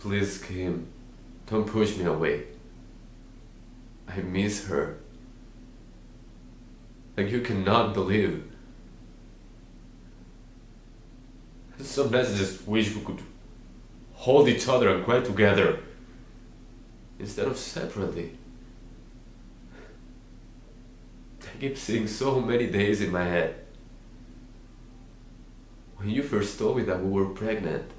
Please, Kim, don't push me away. I miss her. Like you cannot believe. Sometimes I just wish we could hold each other and cry together instead of separately. I keep seeing so many days in my head. When you first told me that we were pregnant,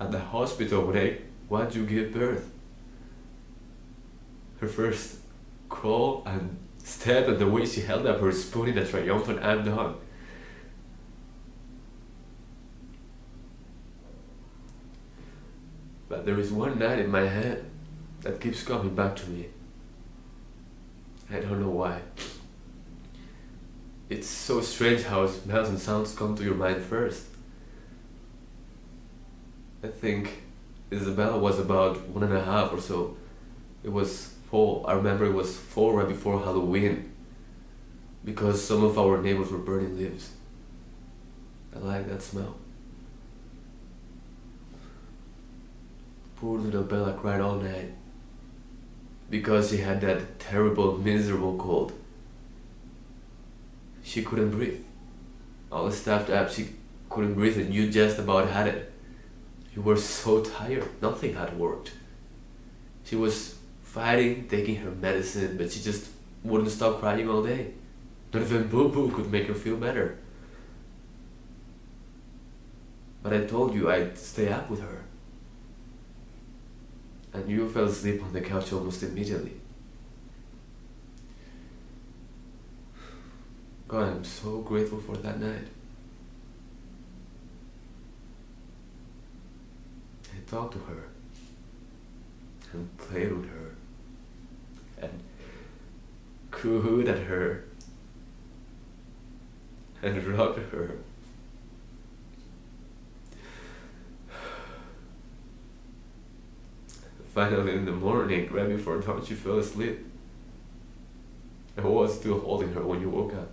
at the hospital I watched you give birth, her first call and step and the way she held up her spoon in a triumphant I'm done. But there is one night in my head that keeps coming back to me. I don't know why. It's so strange how smells and sounds come to your mind first. I think Isabella was about one and a half or so. It was fall. I remember it was fall right before Halloween because some of our neighbors were burning leaves. I like that smell. Poor little Bella cried all night because she had that terrible, miserable cold. She couldn't breathe. All stuffed up, uh, she couldn't breathe, and you just about had it. You were so tired, nothing had worked. She was fighting, taking her medicine, but she just wouldn't stop crying all day. Not even Boo Boo could make her feel better. But I told you I'd stay up with her. And you fell asleep on the couch almost immediately. God, I'm so grateful for that night. I talked to her and played with her and cooed at her and rocked her. Finally, in the morning, right before dawn, she fell asleep. I was still holding her when you woke up.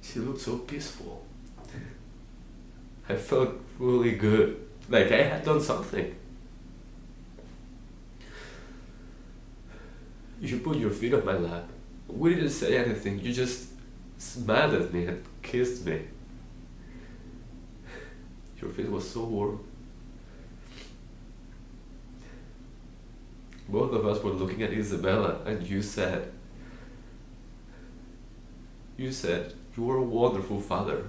She looked so peaceful. I felt really good, like I had done something. You put your feet on my lap. We didn't say anything, you just smiled at me and kissed me. Your face was so warm. Both of us were looking at Isabella, and you said, You said, You are a wonderful father.